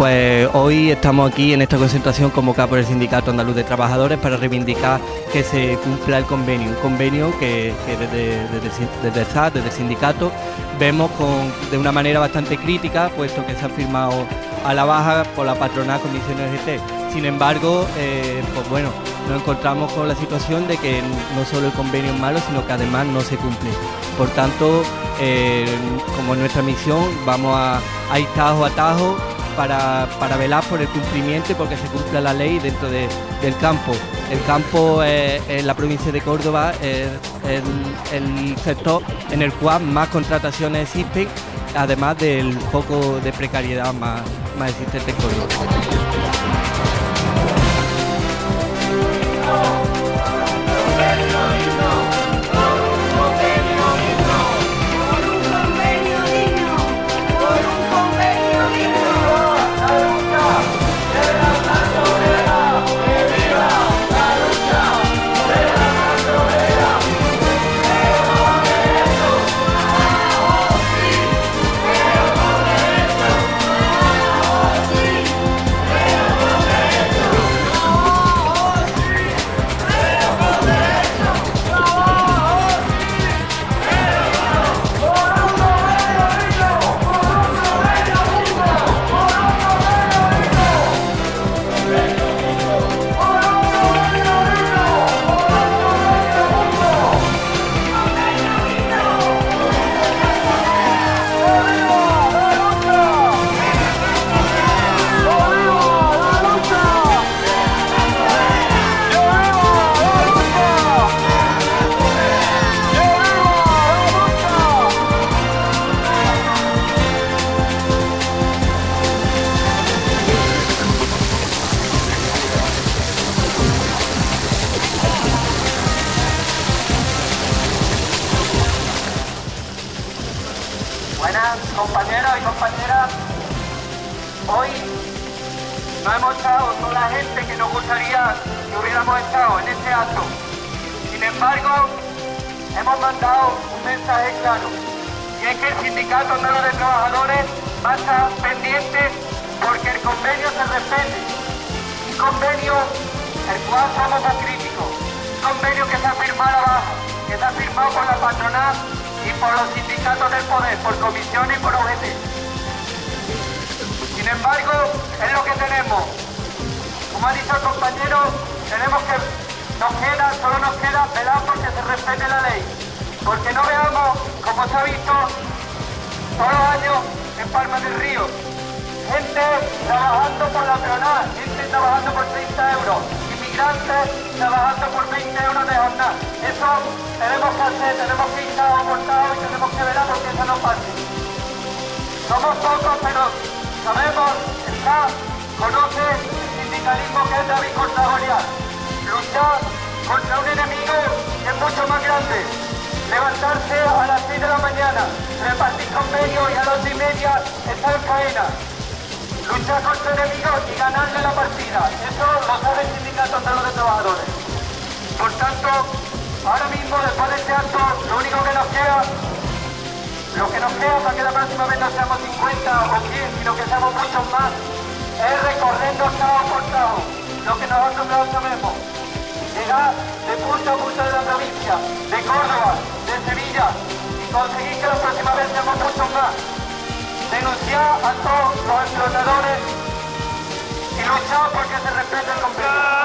Pues hoy estamos aquí en esta concentración convocada por el Sindicato Andaluz de Trabajadores para reivindicar que se cumpla el convenio, un convenio que, desde, desde, el SAT, desde el sindicato, vemos con, de una manera bastante crítica, puesto que se ha firmado a la baja por la patronal condiciones GT. Sin embargo, eh, pues bueno, nos encontramos con la situación de que no solo el convenio es malo, sino que además no se cumple. Por tanto, eh, como nuestra misión, vamos a, a ir tajo a tajo para, velar por el cumplimiento y porque se cumpla la ley dentro del campo. El campo en la provincia de Córdoba es el, sector en el cual más contrataciones existen, además del foco de precariedad más, más existente en Córdoba. Compañeros y compañeras, hoy no hemos estado con la gente que nos gustaría que hubiéramos estado en este acto. Sin embargo, hemos mandado un mensaje claro, y es que el Sindicato Andaluz de Trabajadores va a estar pendiente porque el convenio se respete. Un convenio el cual somos críticos, un convenio que se ha firmado abajo, que se ha firmado por la patronal y por los sindicatos del poder, por comisión y por OGT. Sin embargo, es lo que tenemos. Como ha dicho el compañero, tenemos que, nos queda, solo nos queda velar porque se respete la ley. Porque no veamos, como se ha visto todos los años en Palma del Río, gente trabajando por la peonal, gente trabajando por 30 euros, trabajando por 20 euros de jornada. Eso tenemos que hacer, tenemos que ir a y tenemos que velar porque eso no pase. Somos pocos, pero sabemos, está, conoce el sindicalismo que es la bicortagoria. Luchar contra un enemigo que es mucho más grande. Levantarse a las 6 de la mañana, repartir convenios y a las 2 y media estar en faena luchar contra enemigos y ganarle la partida. Eso Trabajadores. Por tanto, ahora mismo, después de este acto, lo único que nos queda, lo que nos queda para que la próxima vez no seamos 50 o 100, sino que seamos muchos más, es recorriendo estado por estado, lo que nosotros no sabemos. Llegar de punta a punta de la provincia, de Córdoba, de Sevilla, y conseguir que la próxima vez seamos muchos más denunciar a todos los explotadores y luchar porque se respete el convenio.